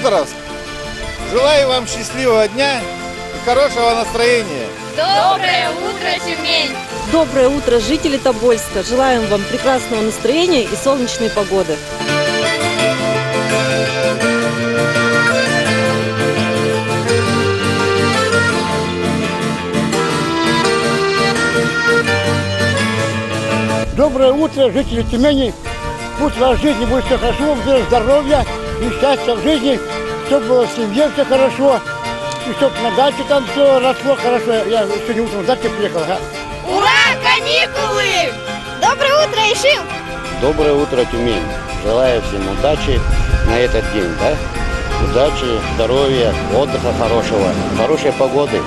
Федоровск. Желаю вам счастливого дня и хорошего настроения. Доброе утро, Тюмень! Доброе утро, жители Тобольска. Желаем вам прекрасного настроения и солнечной погоды. Доброе утро, жители Тюмени. Пусть в вашей жизни будет все хорошо, здоровья и счастья в жизни, чтобы было в семье все хорошо, и чтобы на даче там все росло хорошо. Я сегодня утром с дачи приехал. ага. Ура, каникулы! Доброе утро, Ишим! Доброе утро, Тюмень. Желаю всем удачи на этот день, да? Удачи, здоровья, отдыха хорошего, хорошей погоды.